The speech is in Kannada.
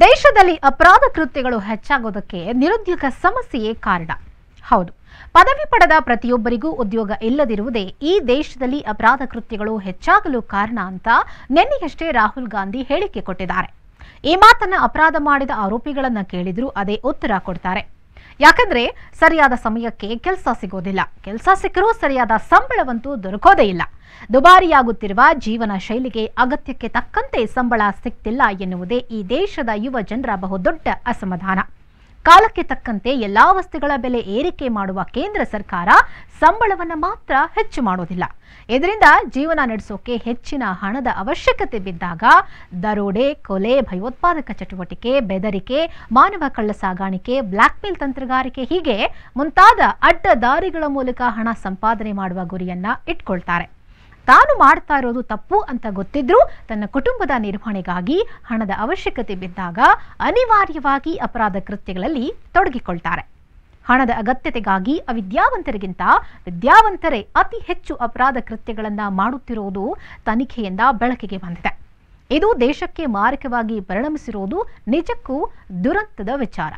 ದೇಶದಲ್ಲಿ ಅಪರಾಧ ಕೃತ್ಯಗಳು ಹೆಚ್ಚಾಗೋದಕ್ಕೆ ನಿರುದ್ಯೋಗ ಸಮಸ್ಯೆಯೇ ಕಾರಣ. ಹೌದು, ಪದವಿ ಪಡೆದ ಪ್ರತಿಯೊಬ್ಬರಿಗೂ ಉದ್ಯೋಗ ಇಲ್ಲದಿರುವುದೇ ಈ ದೇಶದಲ್ಲಿ ಅಪರಾಧ ಕೃತ್ಯಗಳು ಹೆಚ್ಚಾಗಲು ಕಾರಣ ಅಂತ ನಿನ್ನೆಯಷ್ಟೇ ರಾಹುಲ್ ಗಾಂಧಿ ಹೇಳಿಕೆ ಕೊಟ್ಟಿದ್ದಾರೆ. ಈ ಮಾತನ್ನ ಅಪರಾಧ ಮಾಡಿದ ಆರೋಪಿಗಳನ್ನ ಕೇಳಿದ್ರು ಅದೇ ಉತ್ತರ ಕೊಡ್ತಾರೆ. ಯಾಕಂದ್ರೆ ಸರಿಯಾದ ಸಮಯಕ್ಕೆ ಕೆಲಸ ಸಿಗೋದಿಲ್ಲ. ಕೆಲಸ ಸಿಕ್ಕರೂ ಸರಿಯಾದ ಸಂಬಳವಂತೂ ದೊರಕೋದೇ ಇಲ್ಲ. ದುಬಾರಿಯಾಗುತ್ತಿರುವ ಜೀವನ ಶೈಲಿಗೆ ಅಗತ್ಯಕ್ಕೆ ತಕ್ಕಂತೆ ಸಂಬಳ ಸಿಗ್ತಿಲ್ಲ ಎನ್ನುವುದೇ ಈ ದೇಶದ ಯುವ ಜನರ ಬಹುದೊಡ್ಡ ಅಸಮಾಧಾನ. ಕಾಲಕ್ಕೆ ತಕ್ಕಂತೆ ಎಲ್ಲಾ ವಸ್ತುಗಳ ಬೆಲೆ ಏರಿಕೆ ಮಾಡುವ ಕೇಂದ್ರ ಸರ್ಕಾರ ಸಂಬಳವನ್ನು ಮಾತ್ರ ಹೆಚ್ಚು ಮಾಡೋದಿಲ್ಲ. ಇದರಿಂದ ಜೀವನ ನಡೆಸೋಕೆ ಹೆಚ್ಚಿನ ಹಣದ ಅವಶ್ಯಕತೆ ಬಿದ್ದಾಗ ದರೋಡೆ, ಕೊಲೆ, ಭಯೋತ್ಪಾದಕ ಚಟುವಟಿಕೆ, ಬೆದರಿಕೆ, ಮಾನವ ಕಳ್ಳ ಸಾಗಾಣಿಕೆ ಬ್ಲ್ಯಾಕ್ಮೇಲ್ ತಂತ್ರಗಾರಿಕೆ ಹೀಗೆ ಮುಂತಾದ ಅಡ್ಡ ದಾರಿಗಳ ಮೂಲಕ ಹಣ ಸಂಪಾದನೆ ಮಾಡುವ ಗುರಿಯನ್ನ ಇಟ್ಕೊಳ್ತಾರೆ. ತಾನು ಮಾಡ್ತಾ ಇರೋದು ತಪ್ಪು ಅಂತ ಗೊತ್ತಿದ್ರೂ ತನ್ನ ಕುಟುಂಬದ ನಿರ್ವಹಣೆಗಾಗಿ ಹಣದ ಅವಶ್ಯಕತೆ ಬಿದ್ದಾಗ ಅನಿವಾರ್ಯವಾಗಿ ಅಪರಾಧ ಕೃತ್ಯಗಳಲ್ಲಿ ತೊಡಗಿಕೊಳ್ತಾರೆ. ಹಣದ ಅಗತ್ಯತೆಗಾಗಿ ಅವಿದ್ಯಾವಂತರಿಗಿಂತ ವಿದ್ಯಾವಂತರೇ ಅತಿ ಹೆಚ್ಚು ಅಪರಾಧ ಕೃತ್ಯಗಳನ್ನ ಮಾಡುತ್ತಿರುವುದು ತನಿಖೆಯಿಂದ ಬೆಳಕಿಗೆ ಬಂದಿದೆ. ಇದು ದೇಶಕ್ಕೆ ಮಾರಕವಾಗಿ ಪರಿಣಮಿಸಿರುವುದು ನಿಜಕ್ಕೂ ದುರಂತದ ವಿಚಾರ.